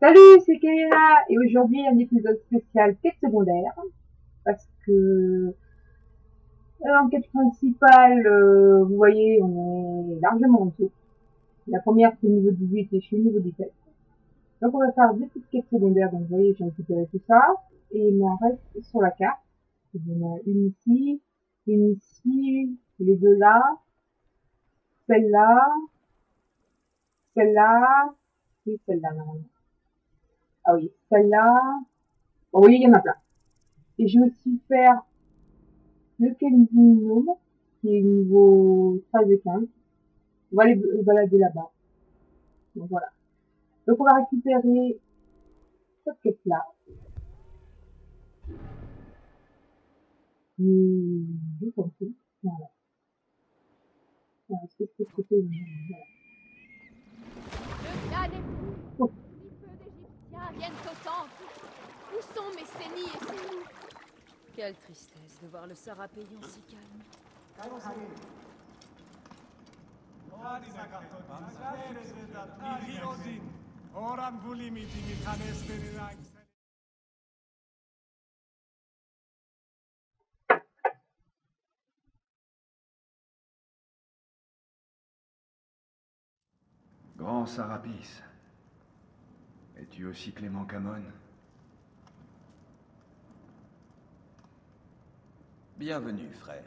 Salut, c'est Kaira et aujourd'hui un épisode spécial quête secondaire parce que l'enquête principale, euh, vous voyez, on est largement en dessous. La première c'est niveau 18 et je suis niveau 17. Donc on va faire deux petites quêtes secondaires, donc vous voyez j'ai récupéré tout ça et il m'en reste sur la carte. Il y en a une ici, une ici, les deux là, celle-là, celle-là, et celle-là normalement. Ah oui, celle-là. Bon, oui, il y en a plein. Et je vais aussi faire le Minimum, qui est niveau 13 et 15. On va aller balader là-bas. Donc voilà. Donc on va récupérer cette quête-là. Juste en dessous. Voilà. Voilà, est-ce que je peux couper Voilà gars des fous Les feux d'Égyptiens viennent au temple Où Quelle tristesse de voir le Sarapéion si calme. Grand Sarapis. Es-tu aussi Clément Camon? Bienvenue, frère.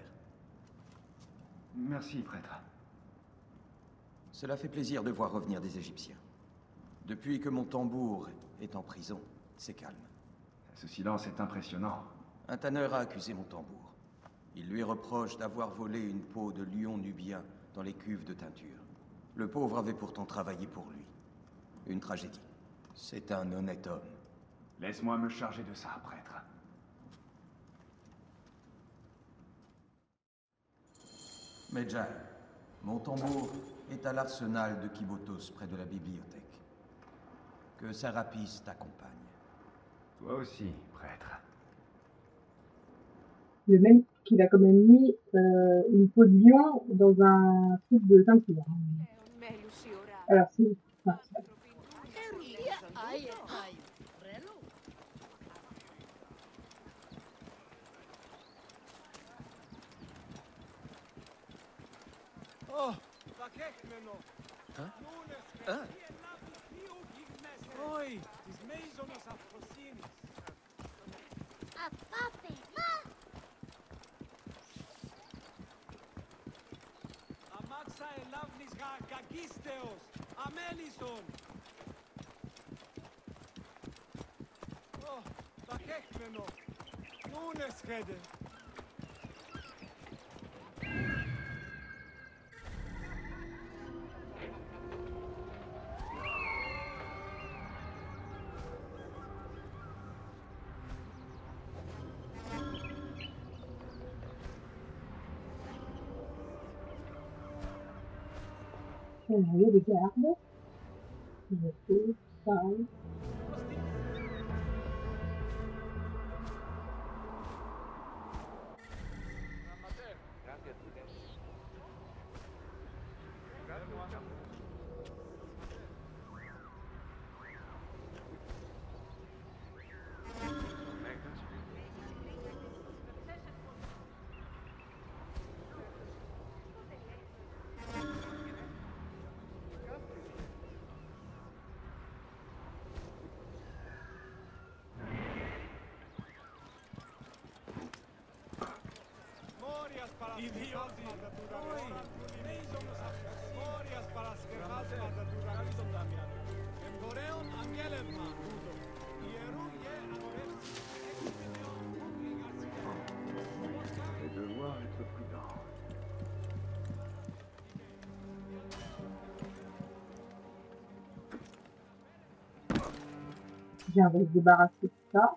Merci, prêtre. Cela fait plaisir de voir revenir des Égyptiens. Depuis que mon tambour est en prison, c'est calme. Ce silence est impressionnant. Un tanneur a accusé mon tambour. Il lui reproche d'avoir volé une peau de lion nubien dans les cuves de teinture. Le pauvre avait pourtant travaillé pour lui. Une tragédie. C'est un honnête homme. Laisse-moi me charger de ça, prêtre. Medjay, mon tambour est à l'arsenal de Kibotos près de la bibliothèque. Que Sarapis t'accompagne. Toi aussi, prêtre. Le même qu'il a quand même mis euh, une peau de lion dans un truc de ceinture. Alors c'est... enfin, Αμάξα ελάβνης γα καγκίστεως, αμέλισσον. Ω, τα κέχμενο, νούνες χέντε. can I really get out five. Bien, on va se débarrasser de ça.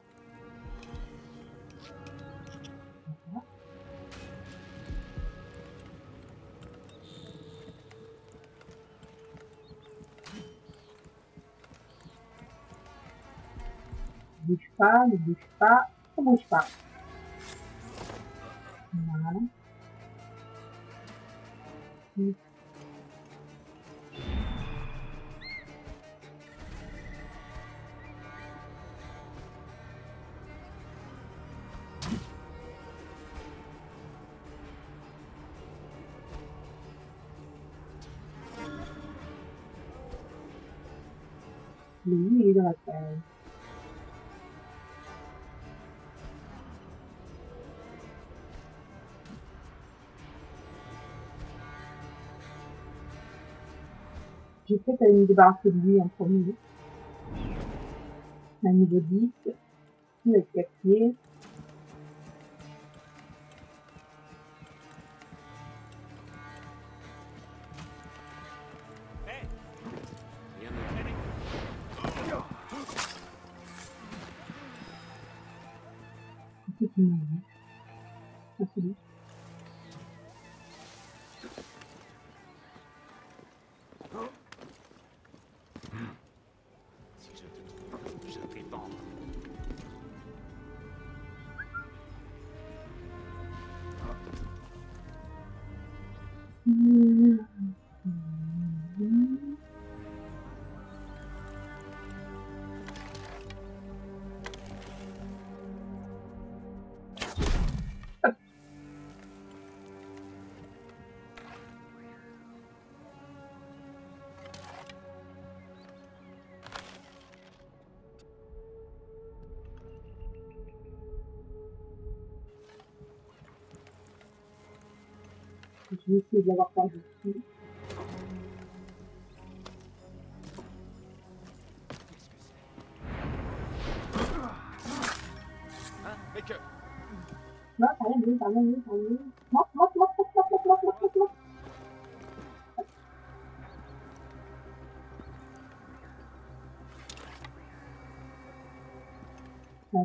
Bouge pas, ne bouge pas, peut-être aller me débarrasser de lui en premier. Un niveau 10. Il est pieds. Je vais essayer de l'avoir que c'est Hein Mais que... Non, t'as rien vu, t'as rien vu, t'as rien vu. Monte, monte, monte, va l'arrivation.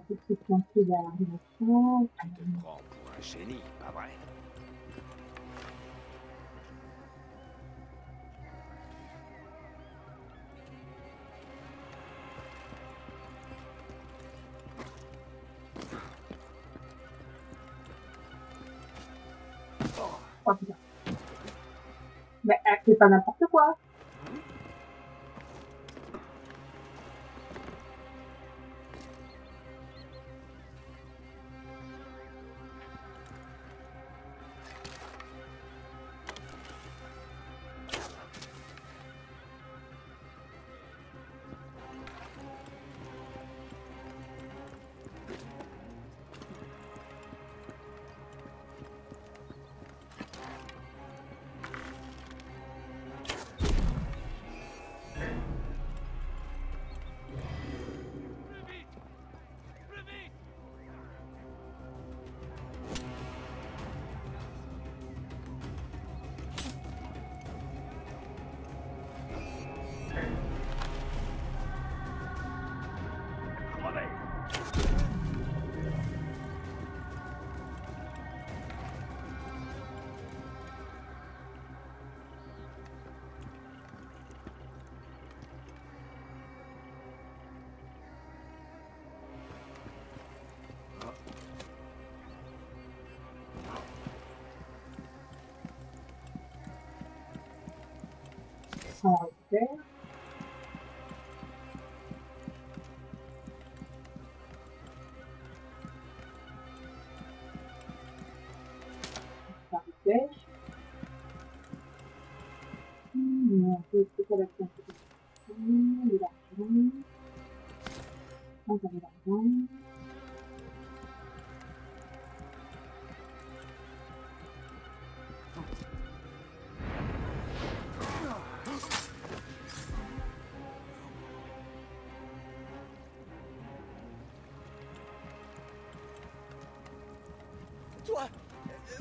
Tu te prends pour un génie, pas vrai? Mais euh, c'est pas n'importe quoi. そうですね。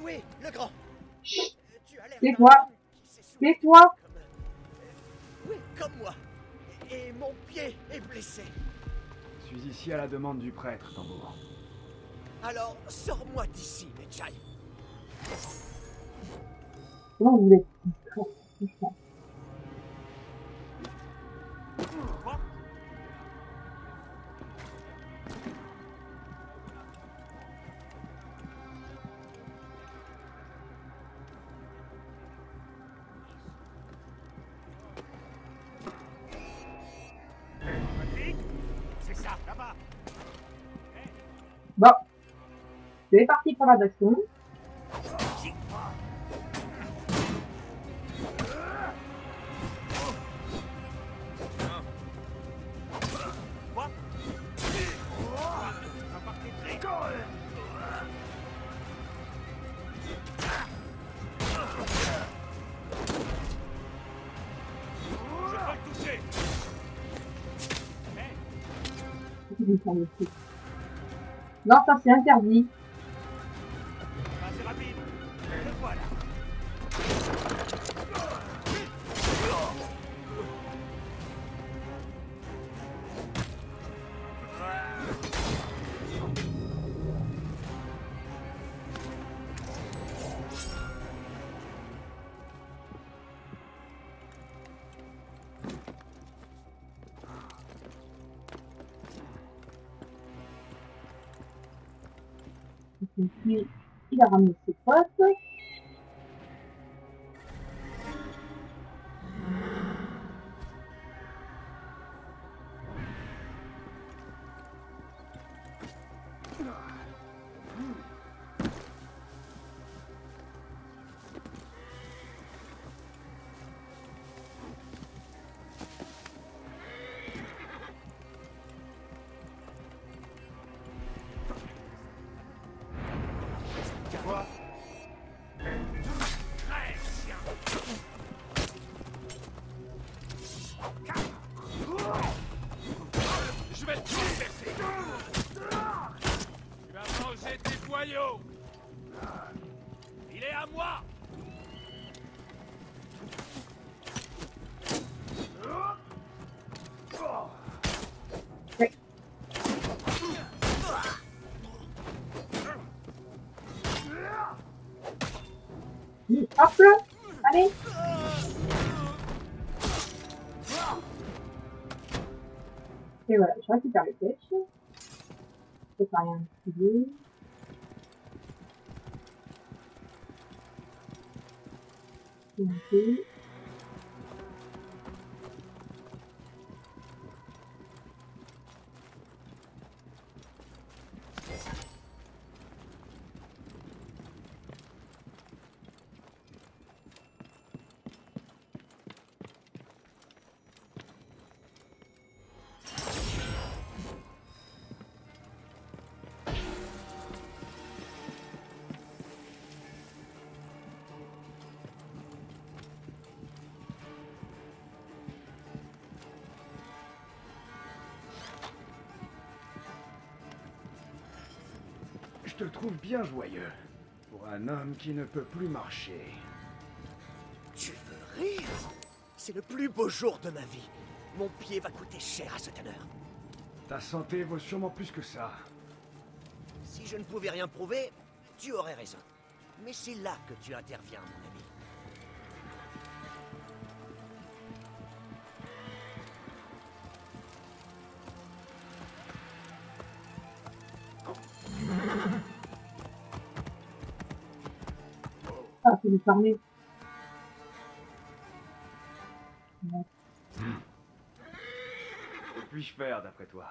Oui, le grand Chut, Tu as l'air C'est toi. euh, Oui, comme moi. Et, mon pied est blessé. Je suis ici à la demande du prêtre, Tambour. Alors, sors-moi d'ici, Medjay. Comment vous Bon. C'est parti pour la baston. Non, ça c'est Hop là Allez Et voilà, je récupère les pêches. C'est pas rien de particulier. Ok. Bien joyeux. Pour un homme qui ne peut plus marcher. Tu veux rire? C'est le plus beau jour de ma vie. Mon pied va coûter cher à ce tanneur. Ta santé vaut sûrement plus que ça. Si je ne pouvais rien prouver, tu aurais raison. Mais c'est là que tu interviens, mon Que puis-je faire d'après toi?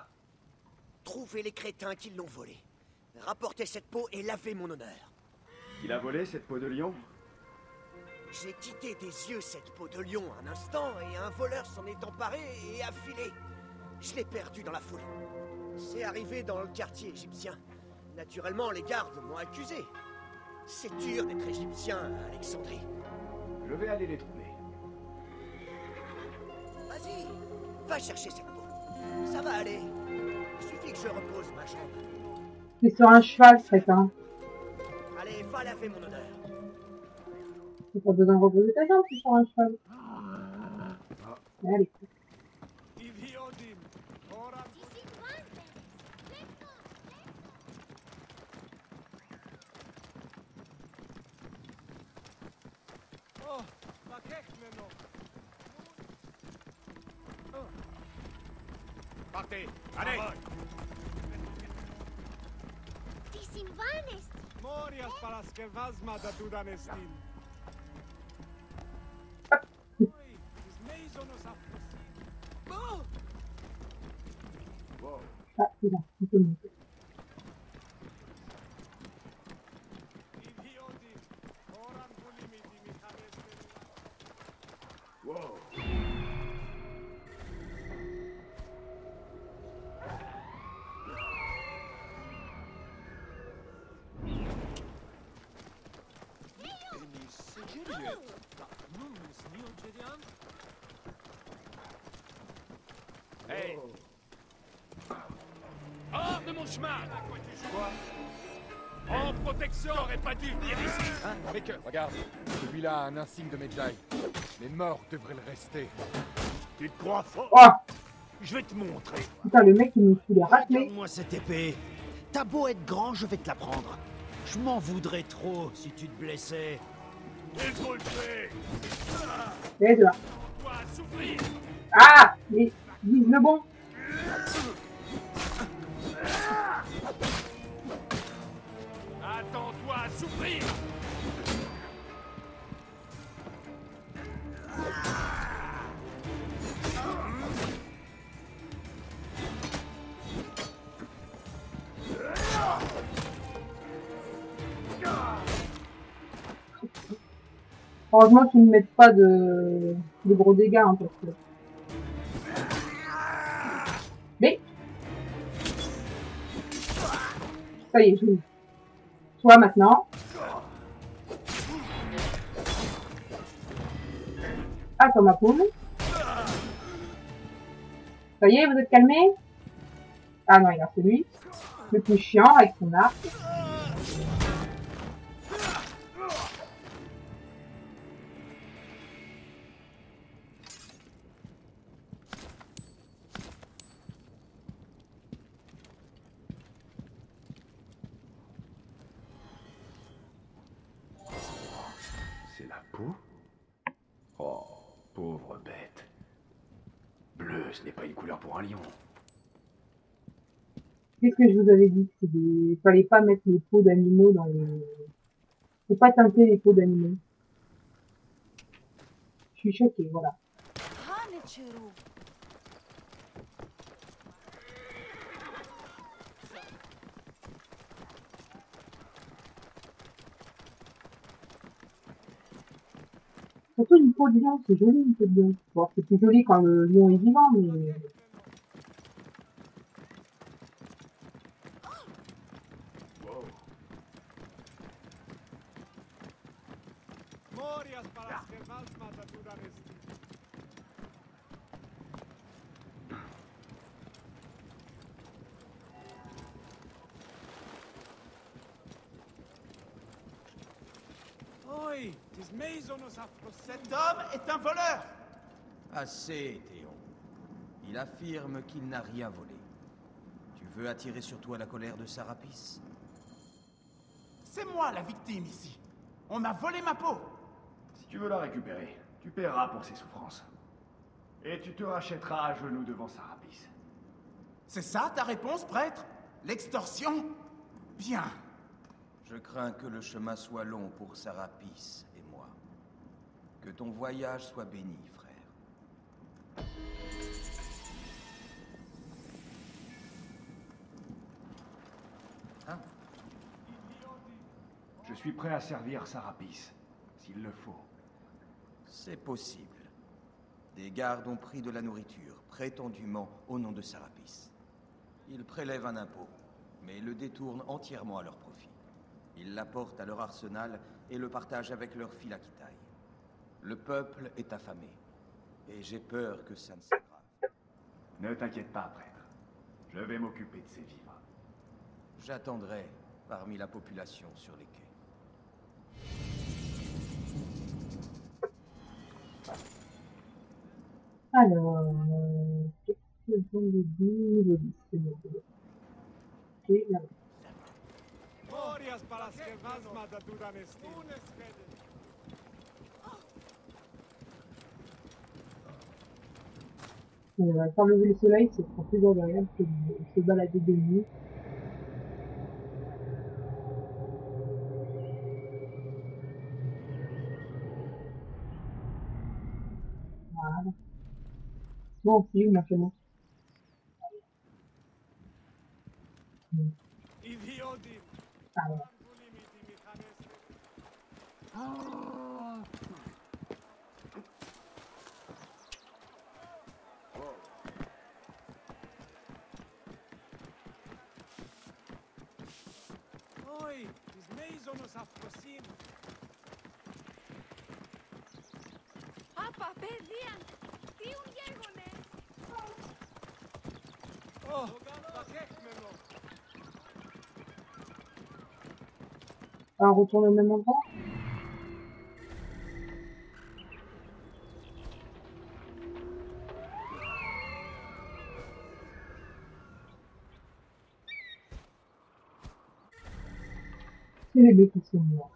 Trouver les crétins qui l'ont volé. Rapporter cette peau et laver mon honneur. Il a volé cette peau de lion? J'ai quitté des yeux cette peau de lion un instant et un voleur s'en est emparé et a filé. Je l'ai perdu dans la foule. C'est arrivé dans le quartier égyptien. Naturellement, les gardes m'ont accusé. C'est dur d'être égyptien à Alexandrie. Je vais aller les trouver. Vas-y, va chercher cette peau. Ça va aller. Il suffit que je repose ma jambe. C'est sur un cheval, ce crétin. Allez, va laver mon honneur. T'as pas besoin de reposer ta jambe, c'est sur un cheval. Allez. Pakti! Tady! Ty jsi vanest! Morias palaske vazma da tu danestin. Wow. Tá, tá, tá, tá. Hey, de mon chemin Quoi En protection T'aurais pas dû venir ici Hein? Regarde, celui-là a un insigne de Medjay. Les morts devraient le rester. Tu te crois fort? Oh Je vais te montrer. Putain, le mec, il nous fout les raclés. Regarde-moi cette épée. T'as beau être grand, je vais te la prendre. Je m'en voudrais trop si tu te blessais. Il faut le tuer Les deux. Toi, à souffrir Ah Mais vise le bon. Attends-toi à souffrir Heureusement qu'ils ne mettent pas de, gros dégâts, hein, parce que... Mais... Ça y est, je. Toi, maintenant. Ah, comme ma poule. Ça y est, vous êtes calmés? Ah non, il a celui. Le plus chiant, avec son arc. Ce n'est pas une couleur pour un lion. Qu'est-ce que je vous avais dit C'est des... fallait pas mettre les peaux d'animaux dans les... Faut pas teinter les peaux d'animaux. Je suis choquée, voilà. Surtout une peau de lion, c'est joli une peau de lion. Bon, c'est plus joli quand le lion est vivant, mais... Germas mataturas Cet homme est un voleur Assez, Théon. Il affirme qu'il n'a rien volé. Tu veux attirer sur toi la colère de Sarapis? C'est moi la victime ici. On m'a volé ma peau. Si tu veux la récupérer, tu paieras pour ses souffrances. Et tu te rachèteras à genoux devant Sarapis. C'est ça ta réponse, prêtre? L'extorsion? Bien. Je crains que le chemin soit long pour Sarapis. Que ton voyage soit béni, frère. Hein? Je suis prêt à servir Sarapis, s'il le faut. C'est possible. Des gardes ont pris de la nourriture, prétendument au nom de Sarapis. Ils prélèvent un impôt, mais le détournent entièrement à leur profit. Ils l'apportent à leur arsenal et le partagent avec leurs philakitaï. Le peuple est affamé, et j'ai peur que ça ne s'aggrave. Ne t'inquiète pas, prêtre. Je vais m'occuper de ses vivres. J'attendrai parmi la population sur les quais. Alors... Qu'est-ce que sont les deux niveau 10 c'est bon. Mataturas Euh, faire lever le soleil, c'est sera plus agréable que de se balader de nuit. Voilà. Bon, c'est où mon retourne au même endroit C'est les deux qui sont morts.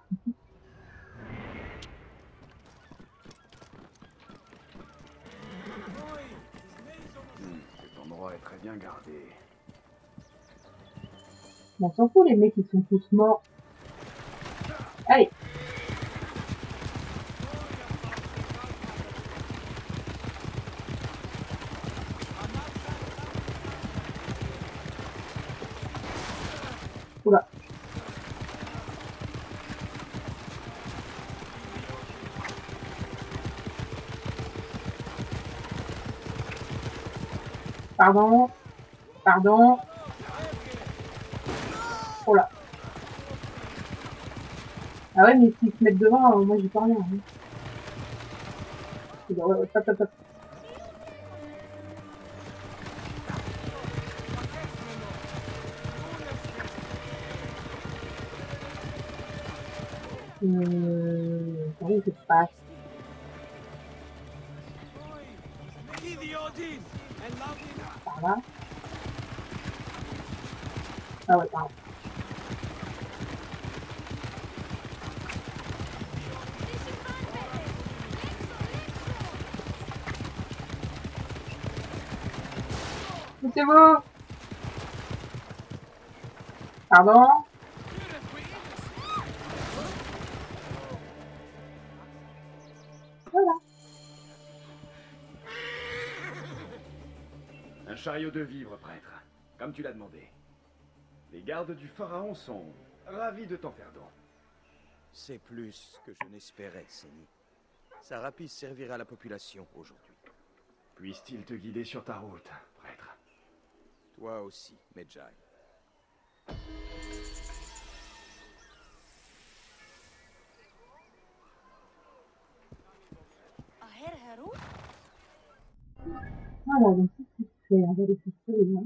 Cet endroit est très bien gardé. On s'en fout, les mecs, ils sont tous morts. Allez Oula. Pardon. Pardon. Oh là. Ah ouais, mais s'ils se mettent devant, euh, moi j'y peux rien. Hein. C'est bon, ouais, hop, hop, hop. Euh... Par où ça se passe Par là Ah ouais, par là. C'est vous Pardon chariot de vivres, prêtre. Comme tu l'as demandé. Les gardes du pharaon sont ravis de t'en faire don. C'est plus que je n'espérais, Séni. Sarapis servira la population aujourd'hui. Puisse-t-il te guider sur ta route, prêtre Toi aussi. Voilà, donc ça c'est fait. On va les faire les mains.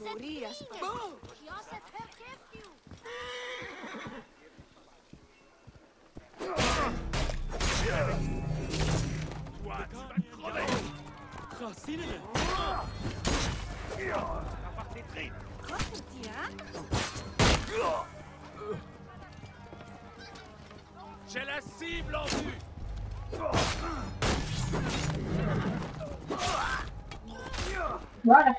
Morias, Bo! Joseph, forgive you! Toi, tu J'ai la cible en vue Voilà.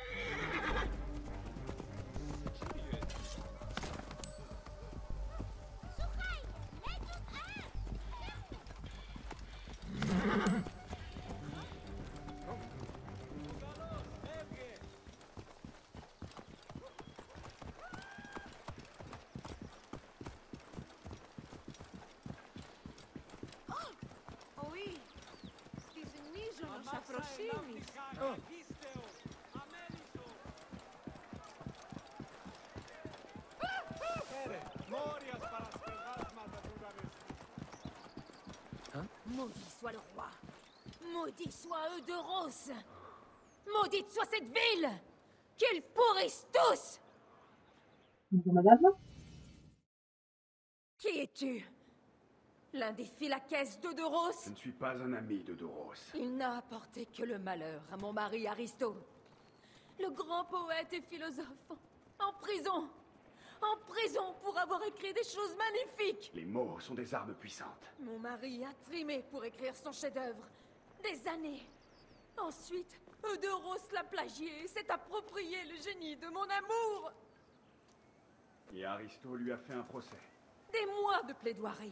Aproximis. Maudit soit le roi. Maudit soit Euderos. Maudite soit cette ville. Qu'ils pourrissent tous. Bonjour madame. Qui es-tu? L'un d'Euderos Je ne suis pas un ami de Doros. Il n'a apporté que le malheur à mon mari Aristo. Le grand poète et philosophe. En prison. En prison pour avoir écrit des choses magnifiques. Les mots sont des armes puissantes. Mon mari a trimé pour écrire son chef-d'œuvre. Des années. Ensuite, Euderos l'a plagié et s'est approprié le génie de mon amour. Et Aristo lui a fait un procès. Des mois de plaidoirie.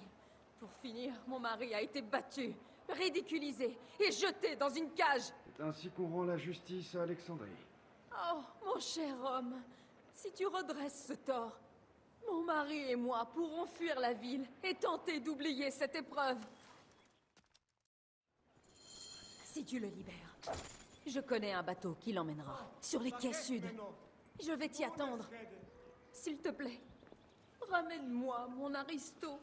Pour finir, mon mari a été battu, ridiculisé et jeté dans une cage. C'est ainsi qu'on rend la justice à Alexandrie. Oh, mon cher homme, si tu redresses ce tort, mon mari et moi pourrons fuir la ville et tenter d'oublier cette épreuve. Si tu le libères, je connais un bateau qui l'emmènera sur les quais sud. Je vais t'y attendre. S'il te plaît, ramène-moi mon Aristo.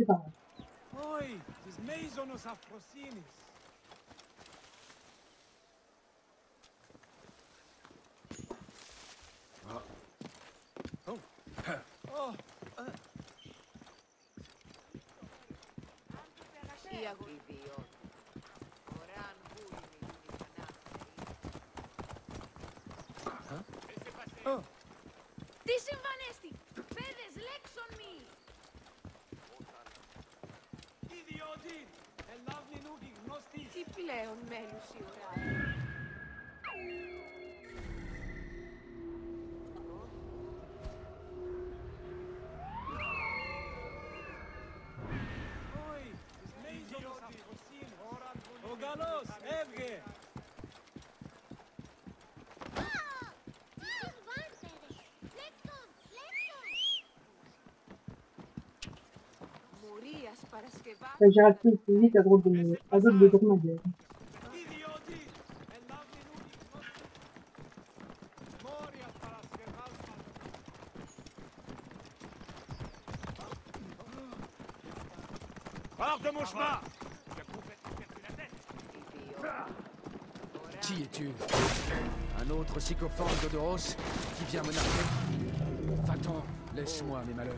festival. Oi, os nos afrocines. Oh. Oh. Uh. E agora? Leon Melius, ora. J'irai plus vite à droite de, à droite de Dromadaire. Hors de mon chemin ah Qui es-tu? Un autre sycophante d'Odoros qui vient me narguer Va-t'en, laisse-moi mes malheurs.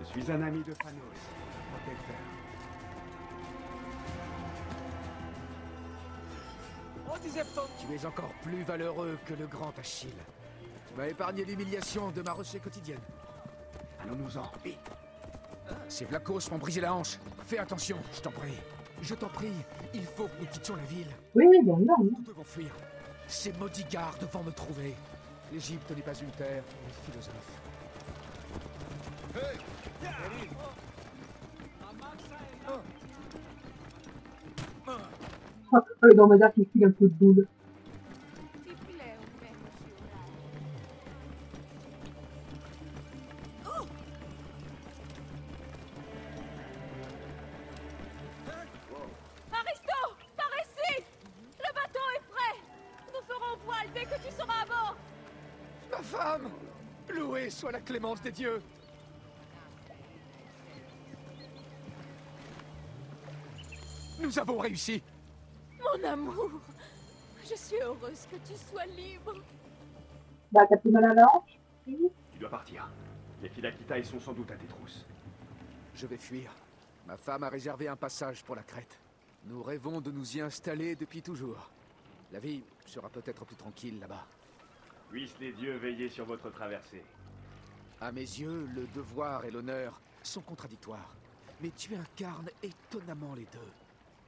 Je suis un ami de Thanos. Tu es encore plus valeureux que le grand Achille. Tu m'as épargné l'humiliation de ma rocher quotidienne. Allons-nous-en, vite Ces Vlacos m'ont brisé la hanche. Fais attention, je t'en prie. Je t'en prie, il faut que nous quittions la ville. Oui, oui, bien sûr. Nous devons fuir. Ces maudits gardes vont me trouver. L'Égypte n'est pas une terre, mais philosophe. Ah, dans ma file un peu de boule. Oh Aristo, par ici! Le bateau est prêt! Nous ferons voile dès que tu seras à bord! Ma femme! Louée soit la clémence des dieux! Nous avons réussi! Mon amour Je suis heureuse que tu sois libre Bah, t'as plus mal à la hanche Tu dois partir. Les Philakitae sont sans doute à tes trousses. Je vais fuir. Ma femme a réservé un passage pour la Crète. Nous rêvons de nous y installer depuis toujours. La vie sera peut-être plus tranquille là-bas. Puissent les dieux veiller sur votre traversée. À mes yeux, le devoir et l'honneur sont contradictoires. Mais tu incarnes étonnamment les deux.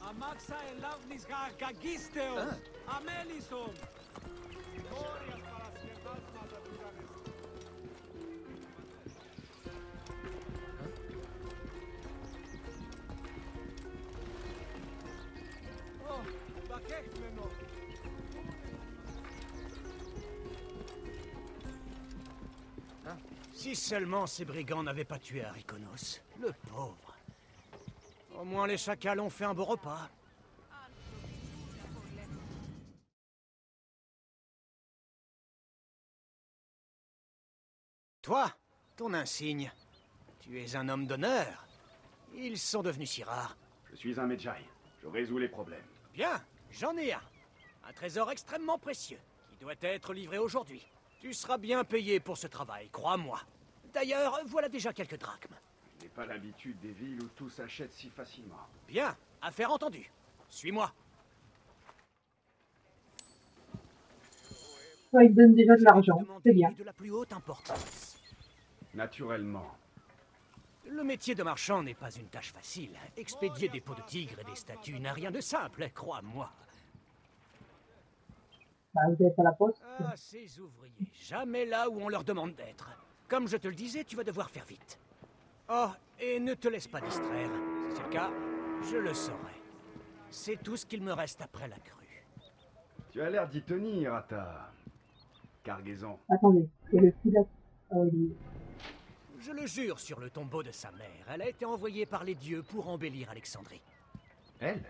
המקסה אליו נזרק, הגיסטר, המליסום. Si seulement ces brigands n'avaient pas tué Ariconos, le pauvre. Au moins les chacals ont fait un beau repas. Toi, ton insigne, tu es un homme d'honneur. Ils sont devenus si rares. Je suis un Medjay. Je résous les problèmes. Bien, j'en ai un. Un trésor extrêmement précieux, qui doit être livré aujourd'hui. Tu seras bien payé pour ce travail, crois-moi. D'ailleurs, voilà déjà quelques drachmes. Je n'ai pas l'habitude des villes où tout s'achète si facilement. Bien, affaire entendue. Suis-moi. Soit il donne déjà de l'argent, c'est bien. de la plus haute importance. Naturellement. Le métier de marchand n'est pas une tâche facile. Expédier des peaux de tigre et des statues n'a rien de simple, crois-moi. Bah, vous êtes à la poste. Ah, ces ouvriers, jamais là où on leur demande d'être. Comme je te le disais, tu vas devoir faire vite. Oh, et ne te laisse pas distraire. Si c'est le cas, je le saurai. C'est tout ce qu'il me reste après la crue. Tu as l'air d'y tenir à ta cargaison. Attendez, c'est le. Ah oui. Je le jure sur le tombeau de sa mère, elle a été envoyée par les dieux pour embellir Alexandrie. Elle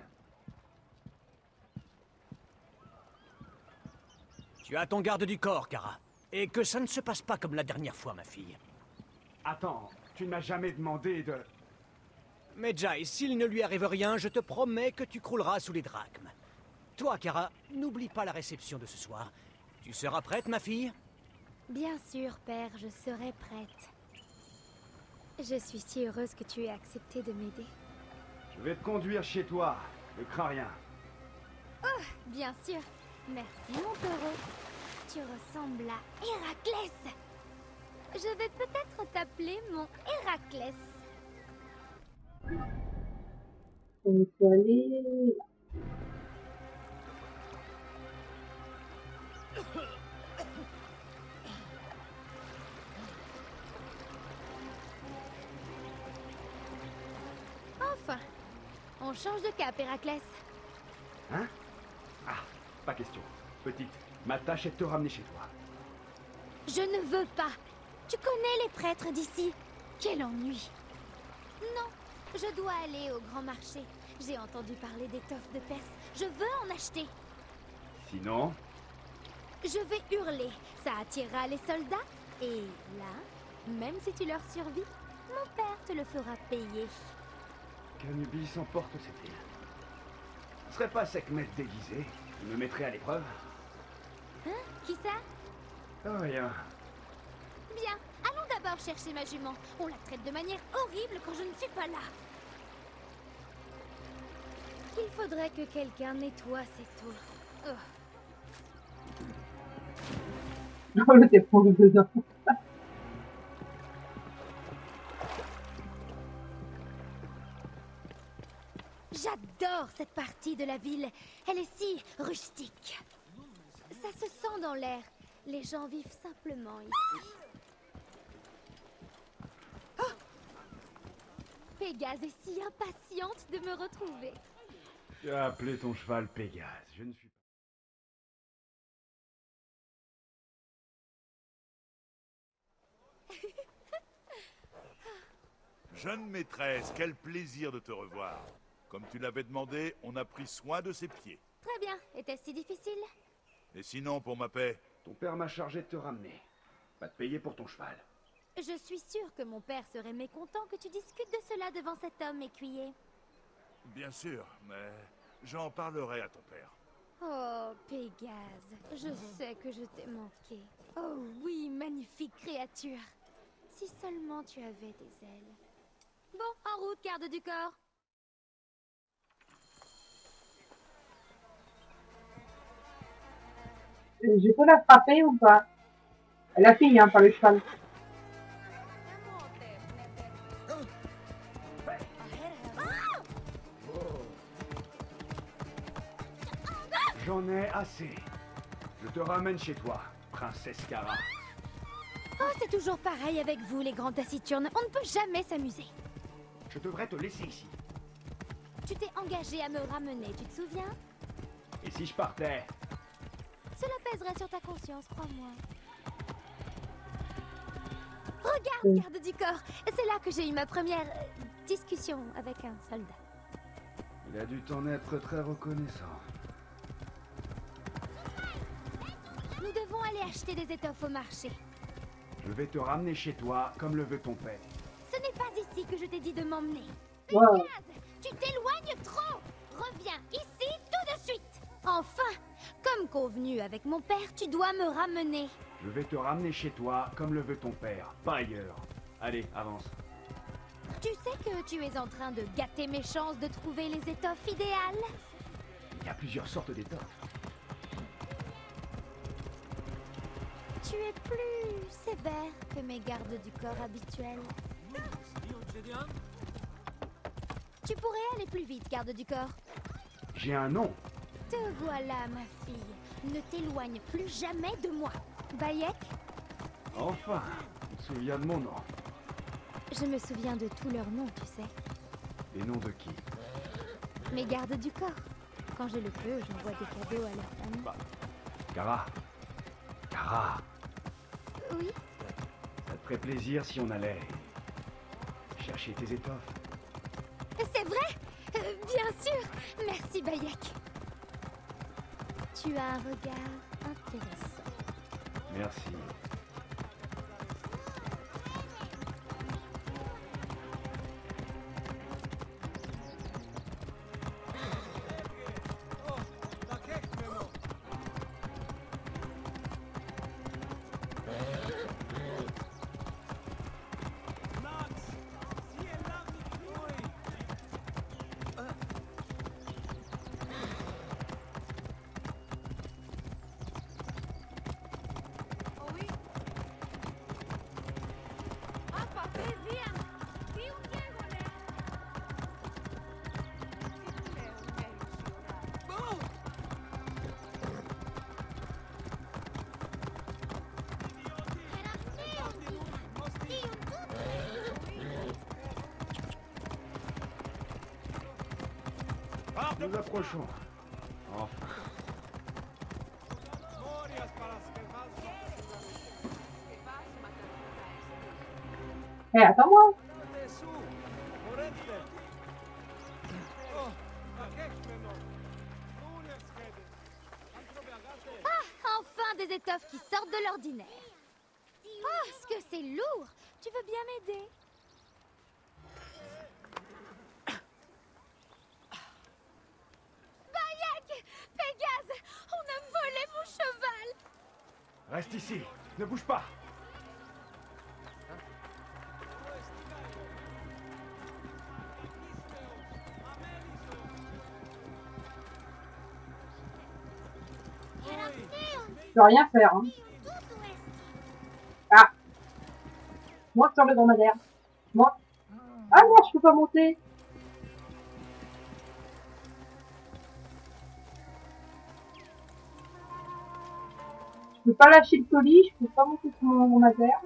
Tu as ton garde du corps, Kara. Et que ça ne se passe pas comme la dernière fois, ma fille. Attends, tu ne m'as jamais demandé de... Mais Jai, s'il ne lui arrive rien, je te promets que tu crouleras sous les drachmes. Toi, Kara, n'oublie pas la réception de ce soir. Tu seras prête, ma fille? Bien sûr, père, je serai prête. Je suis si heureuse que tu aies accepté de m'aider. Je vais te conduire chez toi. Ne crains rien. Oh, bien sûr. Merci, mon taureau. Tu ressembles à Héraclès. Je vais peut-être t'appeler mon Héraclès. On peut aller... Enfin, on change de cap, Héraclès. Hein? Ah, pas question. Petite, ma tâche est de te ramener chez toi. Je ne veux pas. Tu connais les prêtres d'ici. Quel ennui. Non, je dois aller au grand marché. J'ai entendu parler d'étoffes de Perse. Je veux en acheter. Sinon, Je vais hurler. Ça attirera les soldats. Et là, même si tu leur survis, mon père te le fera payer. Canubis emporte cette île. Ce serait pas Sekhmet déguisé qui me mettrait à l'épreuve Hein? Qui ça? Oh, rien. Bien, allons d'abord chercher ma jument. On la traite de manière horrible quand je ne suis pas là. Il faudrait que quelqu'un nettoie ces tours. Oh. Le dedans. J'adore cette partie de la ville. Elle est si rustique. Ça se sent dans l'air. Les gens vivent simplement ici. Oh Pégase est si impatiente de me retrouver. Tu as appelé ton cheval Pégase. Je ne suis pas... Jeune maîtresse, quel plaisir de te revoir. Comme tu l'avais demandé, on a pris soin de ses pieds. Très bien. Était-ce si difficile? Et sinon, pour ma paix, Ton père m'a chargé de te ramener. Pas te payer pour ton cheval. Je suis sûre que mon père serait mécontent que tu discutes de cela devant cet homme écuyer. bien sûr, mais j'en parlerai à ton père. Oh, Pégase, je sais que je t'ai manqué. Oh oui, magnifique créature. Si seulement tu avais des ailes. Bon, en route, garde du corps. Je peux la frapper ou pas? La fille, hein, pas le cheval. J'en ai assez. Je te ramène chez toi, princesse Cara. Oh, c'est toujours pareil avec vous, les grands taciturnes. On ne peut jamais s'amuser. Je devrais te laisser ici. Tu t'es engagé à me ramener, tu te souviens? Et si je partais? Cela pèserait sur ta conscience, crois-moi. Regarde, garde du corps. C'est là que j'ai eu ma première euh, discussion avec un soldat. Il a dû t'en être très reconnaissant. Nous devons aller acheter des étoffes au marché. Je vais te ramener chez toi, comme le veut ton père. Ce n'est pas ici que je t'ai dit de m'emmener. Wow. Tu t'éloignes trop Reviens ici tout de suite Enfin Comme convenu avec mon père, tu dois me ramener. Je vais te ramener chez toi, comme le veut ton père, pas ailleurs. Allez, avance. Tu sais que tu es en train de gâter mes chances de trouver les étoffes idéales Il y a plusieurs sortes d'étoffes. Tu es plus sévère que mes gardes du corps habituels. Tu pourrais aller plus vite, garde du corps. J'ai un nom. Te voilà, ma fille. Ne t'éloigne plus jamais de moi. Bayek, Enfin, tu te souviens de mon nom. je me souviens de tous leurs noms, tu sais. Les noms de qui? Mes gardes du corps. Quand je le peux, j'envoie des cadeaux à leur famille. Kara. Kara, Oui, ça te ferait plaisir si on allait chercher tes étoffes. c'est vrai? Euh, Bien sûr Merci, Bayek. Tu as un regard intéressant. Merci. Nous approchons. Enfin. Eh, attends-moi Ah, enfin des étoffes qui sortent de l'ordinaire. Oh, ce que c'est lourd Tu veux bien m'aider? Peux rien faire. Hein. Ah Moi, sur le dromadaire. Moi. Ah non, je peux pas monter. Je peux pas lâcher le colis, je peux pas monter sur mon dromadaire.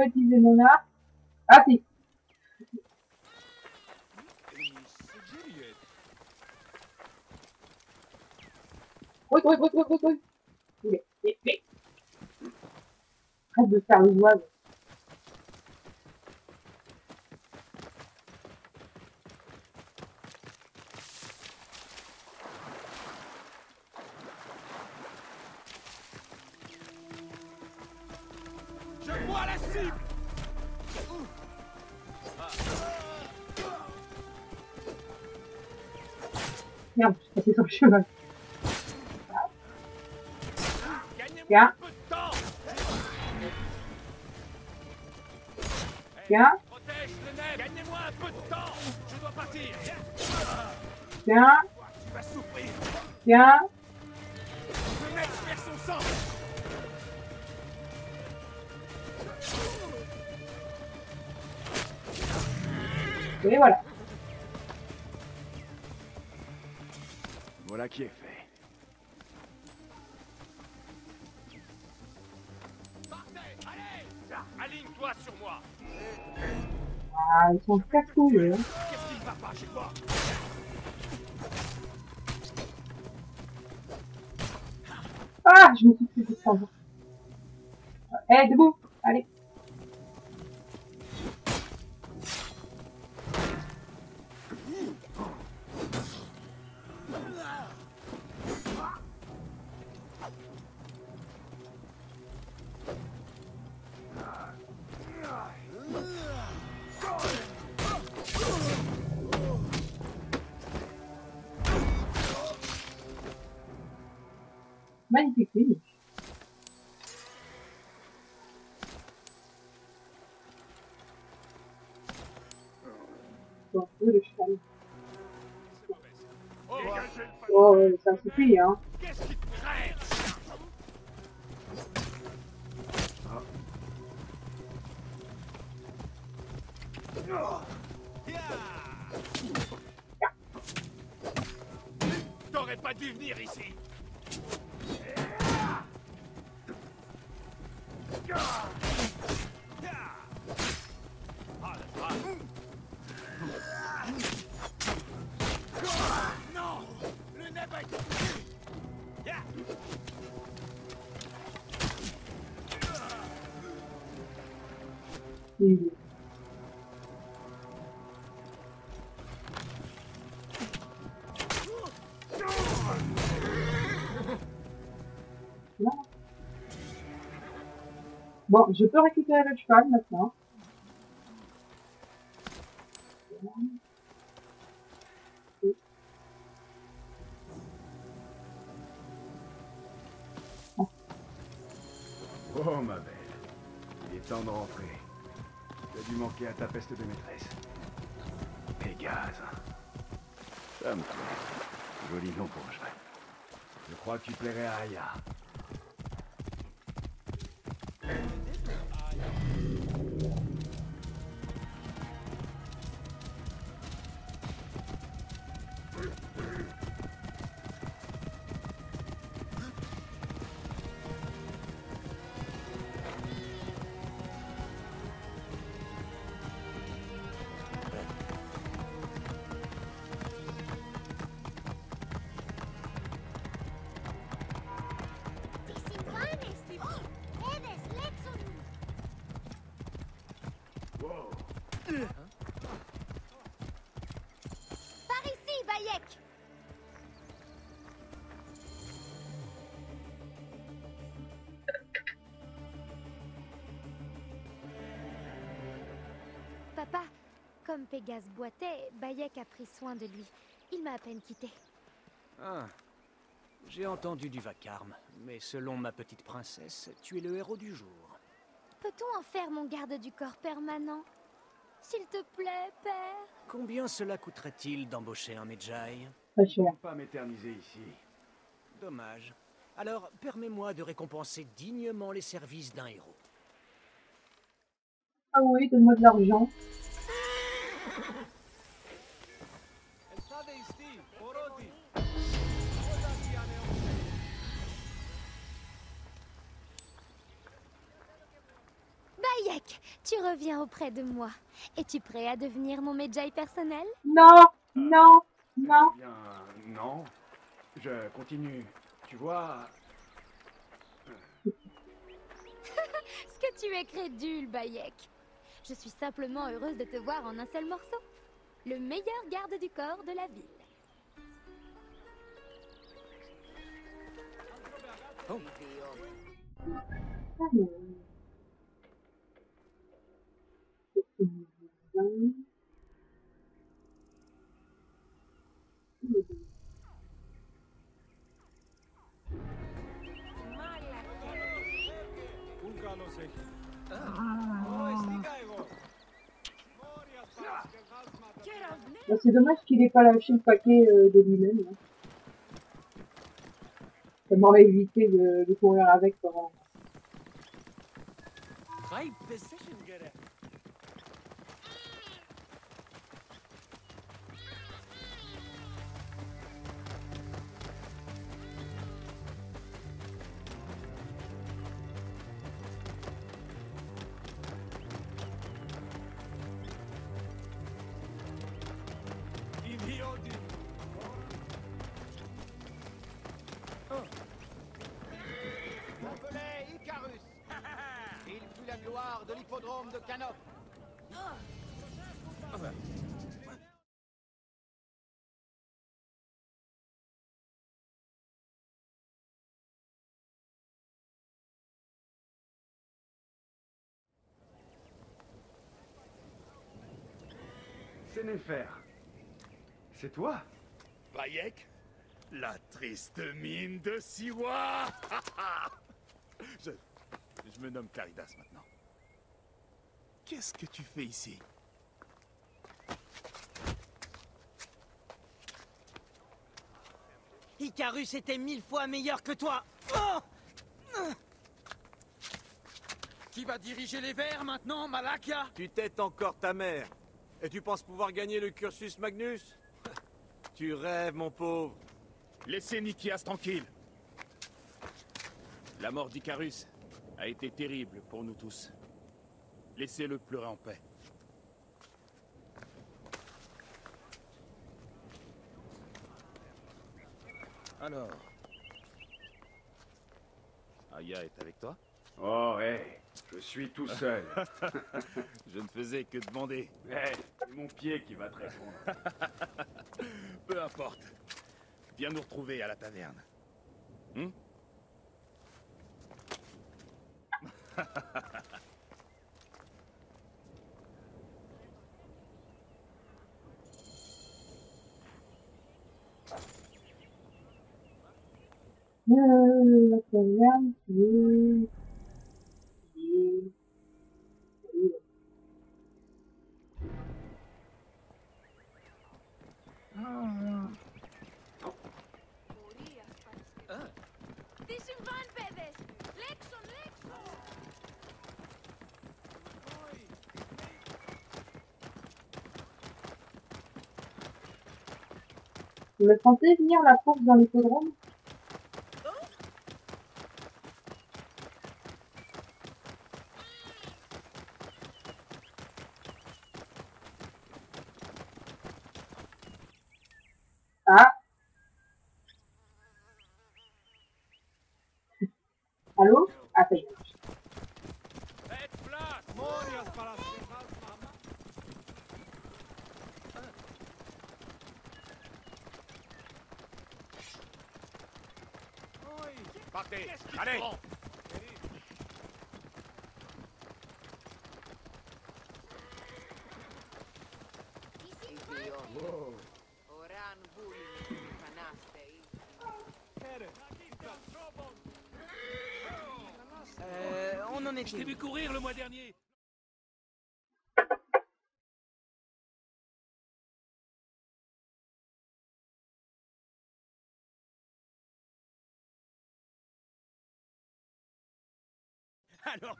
Pas utiliser mon arc. Ah si. Oui, oui, oui, oui, oui, oui. Arrête de faire le zouave. Vois la cible. Merde, je suis passé sur le cheval. Tiens, tiens, Gagnez-moi un peu de temps. Je dois partir. Tiens, tiens. et voilà. Voilà qui est fait. Allez aligne-toi sur moi Ah, ils sont cafouillés, hein. Qu'est-ce ne va pas chez toi? Ah, je me suis fait descendre. Eh, debout suffit, hein. Qu'est-ce qui te traîne T'aurais pas dû venir ici Bon, je peux récupérer le cheval maintenant. À ta peste de maîtresse. Pégase. Ça me plaît. Joli nom pour un cheval. Je crois que tu plairais à Aya. Comme Pégase boitait, Bayek a pris soin de lui. Il m'a à peine quitté. Ah. J'ai entendu du vacarme, mais selon ma petite princesse, tu es le héros du jour. Peut-on en faire mon garde du corps permanent? S'il te plaît, père Combien cela coûterait-il d'embaucher un Medjay? Pas cher. Pas m'éterniser ici. Dommage. Alors, permets-moi de récompenser dignement les services d'un héros. Ah oui, donne-moi de l'argent. Bayek, tu reviens auprès de moi. Es-tu prêt à devenir mon Medjay personnel? Non, non, non. Eh Bien, non. Je continue. Tu vois, Ce que tu es crédule, Bayek. Je suis simplement heureuse de te voir en un seul morceau. Le meilleur garde du corps de la ville. Alors. C'est dommage qu'il ait pas lâché le paquet euh, de lui-même. Ça m'aurait évité de, de courir avec pendant. Hippodrome de Canop. C'est Néfer. C'est toi? Bayek La triste mine de Siwa je, je me nomme Claridas maintenant. Qu'est-ce que tu fais ici? Icarus était mille fois meilleur que toi Oh Qui va diriger les Verts maintenant, Malaka Tu têtes encore ta mère. Et tu penses pouvoir gagner le cursus Magnus? Tu rêves, mon pauvre. Laissez Nikias tranquille. La mort d'Icarus a été terrible pour nous tous. Laissez-le pleurer en paix. Alors. Aya est avec toi? Oh, hé, je suis tout seul. je ne faisais que demander. Hé, c'est mon pied qui va te répondre. Peu importe. Viens nous retrouver à la taverne. Hmm Vous me sentez venir la course dans l'hippodrome. Allez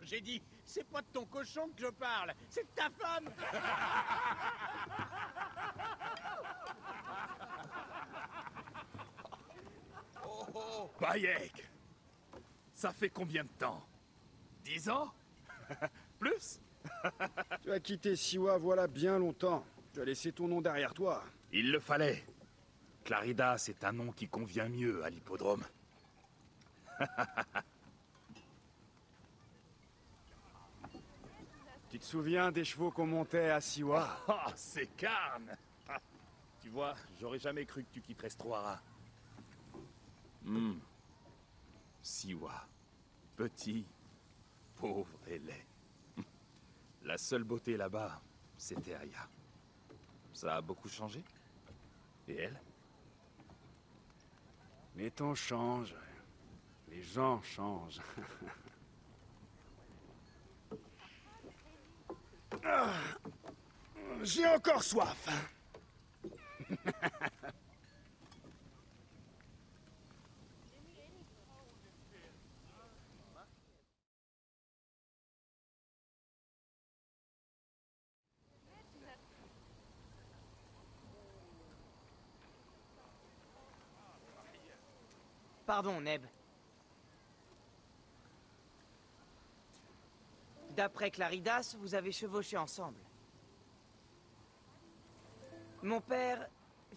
j'ai dit, c'est pas de ton cochon que je parle, c'est de ta femme Oh oh Bayek Ça fait combien de temps? Dix ans? Plus? Tu as quitté Siwa voilà bien longtemps. Tu as laissé ton nom derrière toi. Il le fallait. Claridas est un nom qui convient mieux à l'hippodrome. te souviens des chevaux qu'on montait à Siwa? Ah, c'est carne Tu vois, j'aurais jamais cru que tu quitterais Stroara. Hmm. Siwa. Petit, pauvre et laid. La seule beauté là-bas, c'était Aya. Ça a beaucoup changé? Et elle? Les temps changent. Les gens changent. J'ai encore soif Pardon, Neb. D'après Claridas, vous avez chevauché ensemble. Mon père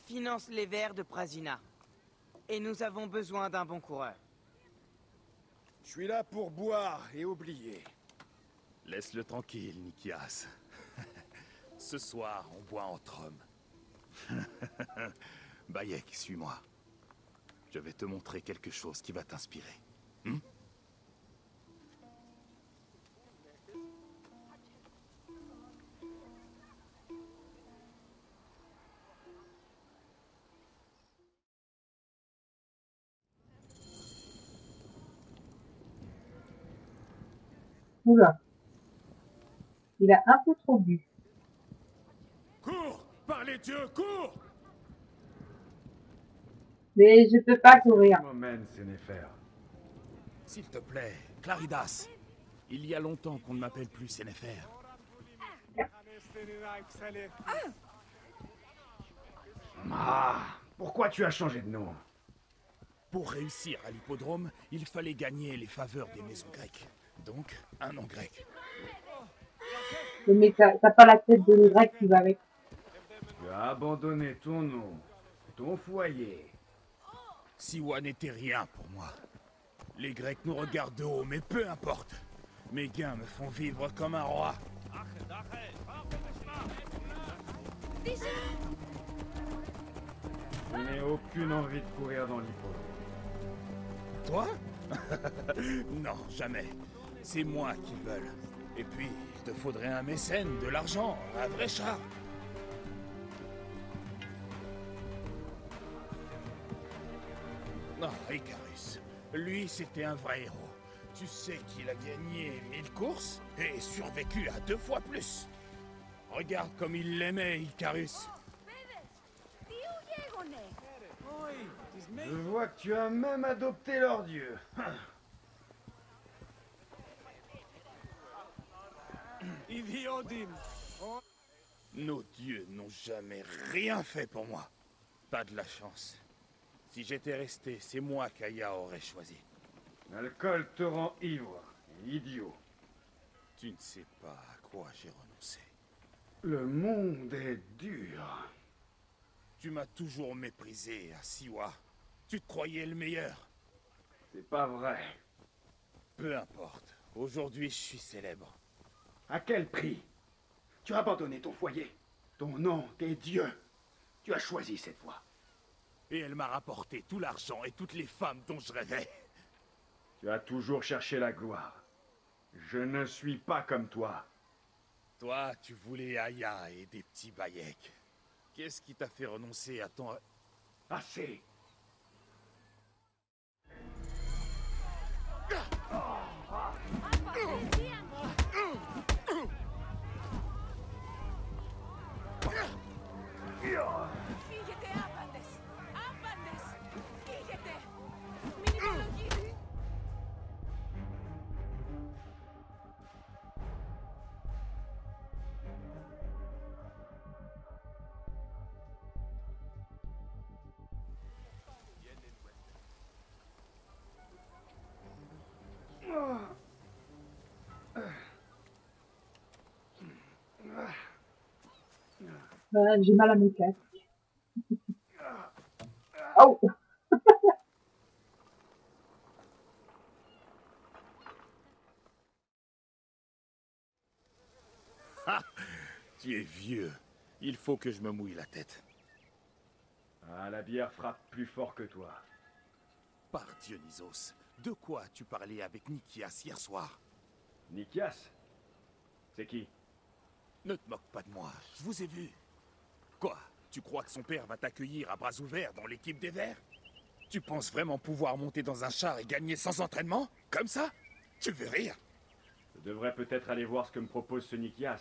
finance les vers de Prasina. Et nous avons besoin d'un bon coureur. Je suis là pour boire et oublier. Laisse-le tranquille, Nikias. Ce soir, on boit entre hommes. Bayek, suis-moi. Je vais te montrer quelque chose qui va t'inspirer. Hmm Oula. Il a un peu trop bu. Cours Par les dieux, cours Mais je peux pas courir. S'il te plaît, Claridas. Il y a longtemps qu'on ne m'appelle plus Sénéfer. Ah, pourquoi tu as changé de nom? Pour réussir à l'hippodrome, il fallait gagner les faveurs des maisons grecques. Donc, un nom grec. Mais t'as pas la tête de grec qui va avec. Tu as abandonné ton nom, ton foyer. Siwa n'était rien pour moi. Les Grecs nous regardent de haut, mais peu importe. Mes gains me font vivre comme un roi. Je n'ai aucune envie de courir dans l'hippodrome. Toi? Non, jamais. C'est moi qui veulent. Et puis, il te faudrait un mécène, de l'argent, un vrai chat. Non, Icarus. Lui, c'était un vrai héros. Tu sais qu'il a gagné mille courses et survécu à deux fois plus. Regarde comme il l'aimait, Icarus. Je vois que tu as même adopté leur dieu. Nos dieux n'ont jamais rien fait pour moi. Pas de la chance. Si j'étais resté, c'est moi qu'Aya aurait choisi. L'alcool te rend ivre et idiot. Tu ne sais pas à quoi j'ai renoncé. Le monde est dur. Tu m'as toujours méprisé à Siwa. Tu te croyais le meilleur. C'est pas vrai. Peu importe. Aujourd'hui, je suis célèbre. À quel prix Tu as abandonné ton foyer, ton nom, tes dieux. Tu as choisi cette voie. Et elle m'a rapporté tout l'argent et toutes les femmes dont je rêvais. Tu as toujours cherché la gloire. Je ne suis pas comme toi. Toi, tu voulais Aya et des petits Bayek. Qu'est-ce qui t'a fait renoncer à ton... Assez. Ouais, J'ai mal à mon casque. Oh Ah Tu es vieux. Il faut que je me mouille la tête. Ah, la bière frappe plus fort que toi. Par Dionysos, de quoi as-tu parlé avec Nikias hier soir? Nikias? C'est qui? Ne te moque pas de moi, je vous ai vu. Quoi Tu crois que son père va t'accueillir à bras ouverts dans l'équipe des Verts Tu penses vraiment pouvoir monter dans un char et gagner sans entraînement Comme ça Tu veux rire Je devrais peut-être aller voir ce que me propose ce Nikias.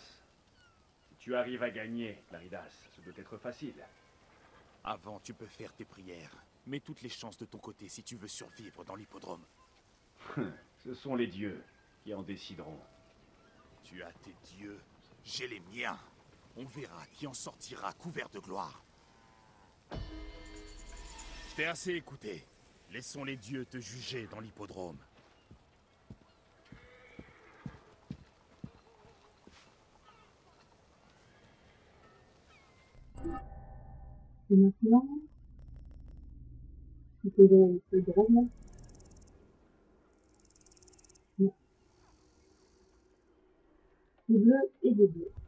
Si tu arrives à gagner, Claridas, ce doit être facile. Avant, tu peux faire tes prières. Mets toutes les chances de ton côté si tu veux survivre dans l'hippodrome. ce sont les dieux qui en décideront. Tu as tes dieux, j'ai les miens. On verra qui en sortira couvert de gloire. Je t'ai assez écouté. Laissons les dieux te juger dans l'hippodrome. Et maintenant, c'était. Non. des bleus et des bleus. Et qu'est-ce que t'as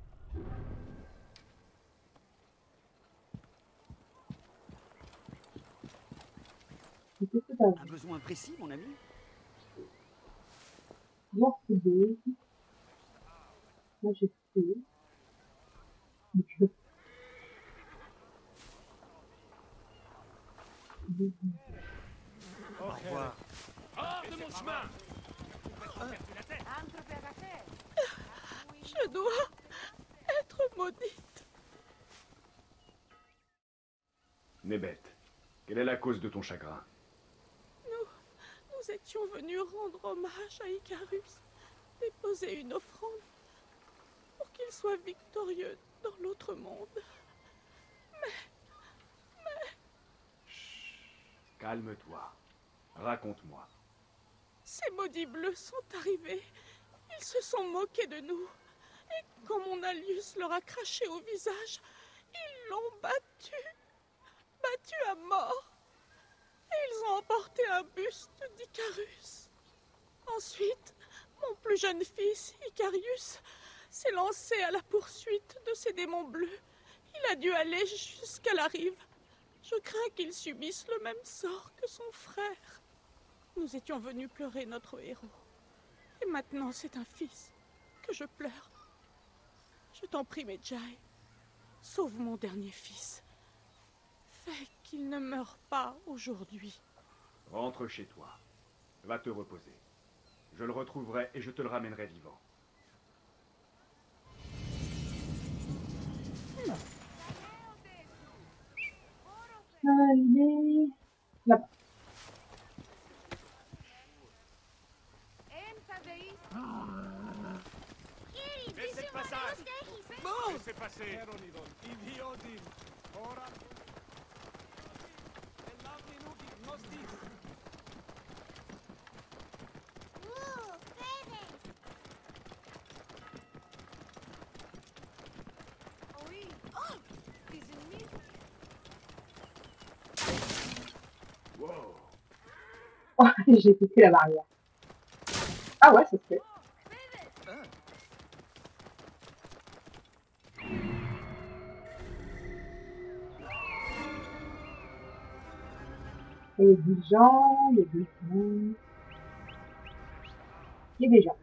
Un besoin précis, mon ami Voir ces deux. Moi j'ai fait. Donc, je- Au revoir. Hors de mon chemin Je dois être maudite. Nébet, quelle est la cause de ton chagrin? Nous étions venus rendre hommage à Icarus, déposer une offrande pour qu'il soit victorieux dans l'autre monde. Calme-toi. Raconte-moi. Ces maudits bleus sont arrivés. Ils se sont moqués de nous. Et quand mon Alius leur a craché au visage, ils l'ont battu. Battu à mort. Ils ont emporté un buste d'Icarus. Ensuite, mon plus jeune fils, Icarius, s'est lancé à la poursuite de ces démons bleus. Il a dû aller jusqu'à la rive. Je crains qu'il subisse le même sort que son frère. Nous étions venus pleurer notre héros. Et maintenant, c'est un fils que je pleure. Je t'en prie, Medjay. Sauve mon dernier fils. Fais qu'il ne meure pas aujourd'hui. Rentre chez toi. Va te reposer. Je le retrouverai et je te le ramènerai vivant. Ah. Laissez Bon Laissez passer. Oh Des ennemis Wow. Oh, j'ai pété la barrière. Ah ouais, se fait. Il a des gens, il. Il y a des gens.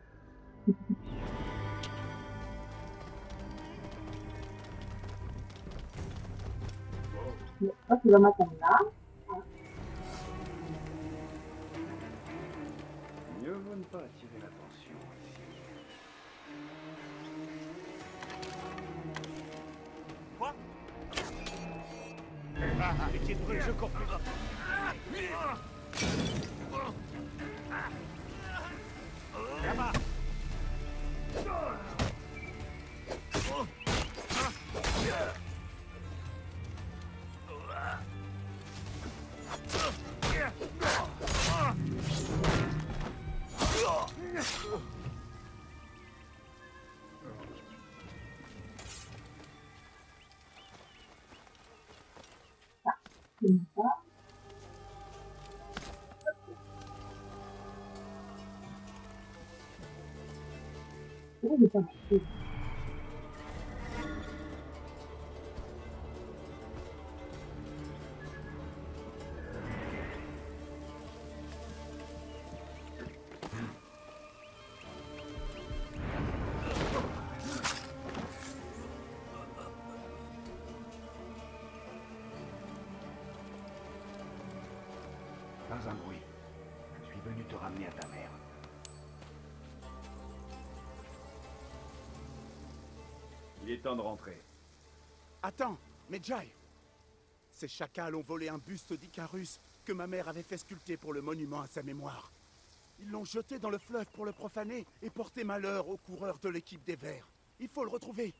Je crois qu'il va m'attendre là. Pourquoi j'ai pas marché Pas un bruit. Il est temps de rentrer. Attends, Medjay Ces chacals ont volé un buste d'Icarus que ma mère avait fait sculpter pour le monument à sa mémoire. Ils l'ont jeté dans le fleuve pour le profaner et porter malheur aux coureurs de l'équipe des Verts. Il faut le retrouver.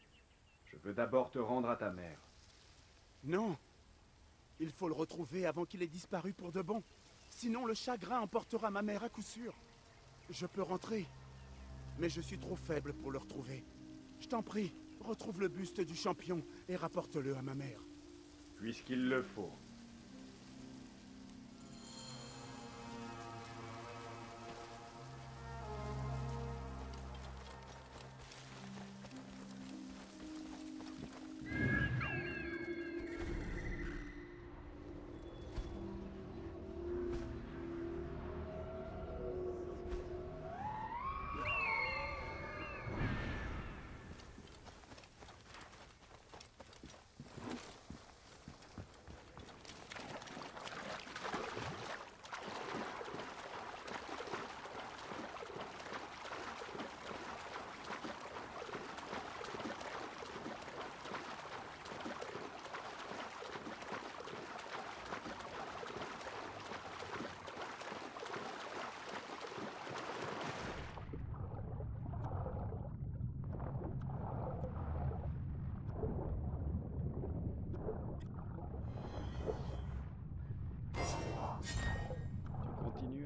Je veux d'abord te rendre à ta mère. Non. Il faut le retrouver avant qu'il ait disparu pour de bon. Sinon, le chagrin emportera ma mère à coup sûr. Je peux rentrer. Mais je suis trop faible pour le retrouver. Je t'en prie, retrouve le buste du champion et rapporte-le à ma mère. Puisqu'il le faut.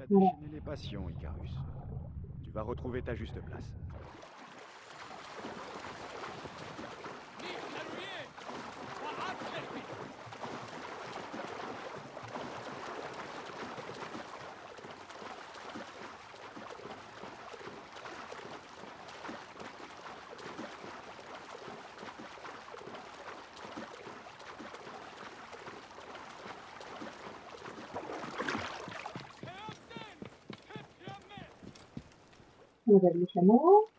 Déchaîné les passions, Icarus. Tu vas retrouver ta juste place. ele me chamou.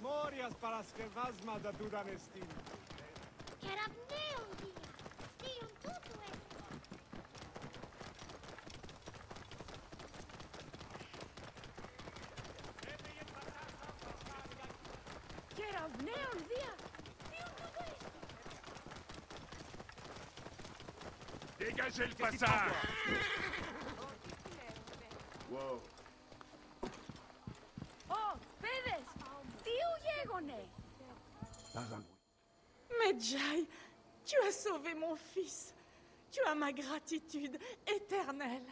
Morias para skevazma da Dudanestin. Dégagez le passage ma gratitude éternelle.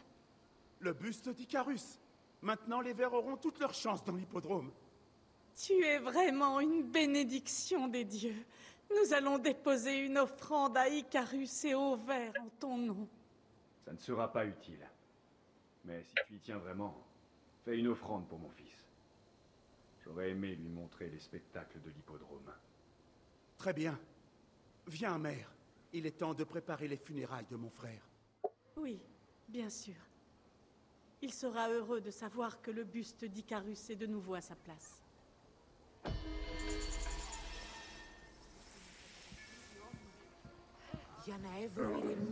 Le buste d'Icarus. Maintenant, les vers auront toutes leurs chances dans l'hippodrome. Tu es vraiment une bénédiction des dieux. Nous allons déposer une offrande à Icarus et au ver en ton nom. Ça ne sera pas utile. Mais si tu y tiens vraiment, fais une offrande pour mon fils. J'aurais aimé lui montrer les spectacles de l'hippodrome. Très bien. Viens, mère. Il est temps de préparer les funérailles de mon frère. Oui, bien sûr. Il sera heureux de savoir que le buste d'Icarus est de nouveau à sa place. Yana Evelyn